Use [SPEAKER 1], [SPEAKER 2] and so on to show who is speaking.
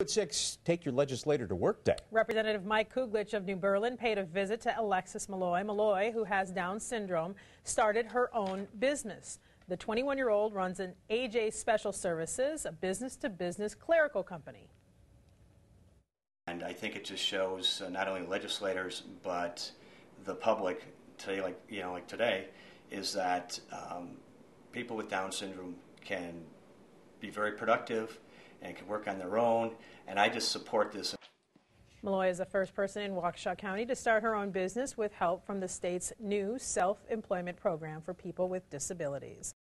[SPEAKER 1] At 6, take your legislator to work day.
[SPEAKER 2] Representative Mike Kuglitsch of New Berlin paid a visit to Alexis Malloy. Malloy, who has Down syndrome, started her own business. The 21 year old runs an AJ Special Services, a business to business clerical company.
[SPEAKER 3] And I think it just shows uh, not only legislators but the public today, like you know, like today, is that um, people with Down syndrome can be very productive and can work on their own. And I just support this.
[SPEAKER 2] Malloy is the first person in Waukesha County to start her own business with help from the state's new self employment program for people with disabilities.